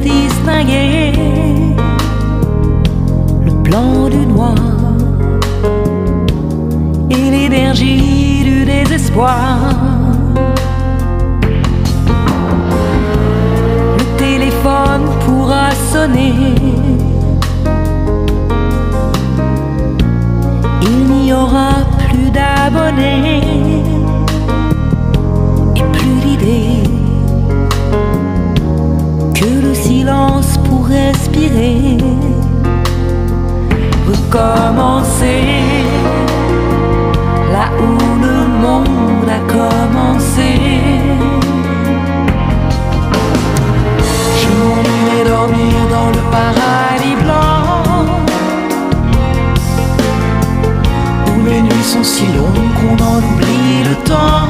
distinguer le blanc du noir et l'énergie du désespoir. Le téléphone pourra sonner. Il n'y aura plus d'abonnés et plus d'idées que le commencé, là où le monde a commencé. Je m'en irai dormir dans le paradis blanc, où les nuits sont si longues qu'on en oublie le temps.